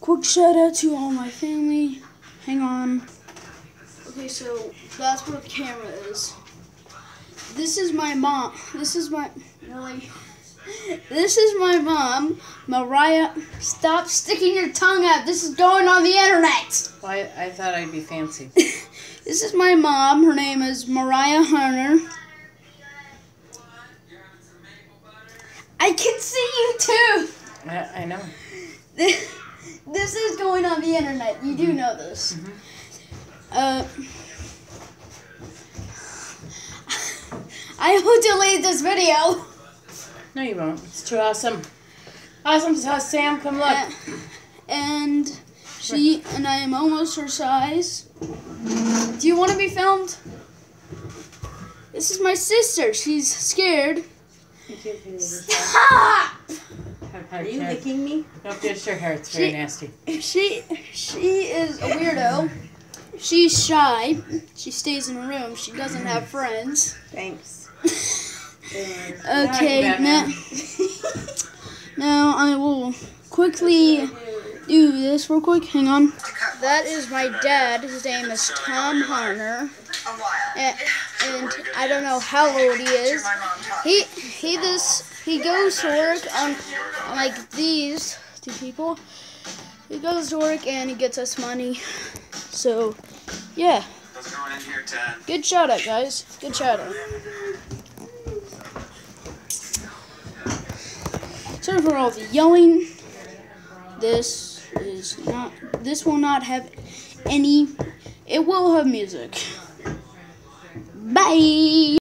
quick shout out to all my family. Hang on. Okay, so that's where the camera is. This is my mom. This is my really. This is my mom, Mariah. Stop sticking your tongue out. This is going on the internet. Well, I, I thought I'd be fancy. This is my mom. Her name is Mariah Hunter. I can see you too. I, I know. This, is going on the internet. You do know this. Uh, I will delete this video. No, you won't. It's too awesome. Awesome. So, Sam, come look. Uh, and she and I am almost her size. Do you want to be filmed? This is my sister. She's scared. Stop! Are Are you licking me? Nope, just your hair. It's very She- nasty. She she is a weirdo. She's shy. She stays in a room. She doesn't have friends. Thanks. Okay, now, now I will quickly do this real quick. Hang on. That is my dad. His name is Tom Harner. And, and I don't know how old he is. He he this he goes to work on, like these two people. He goes to work and he gets us money. So yeah. Good shout out guys. Good shout out. Sorry for all the yelling. This is not this will not have any it will have music. Bye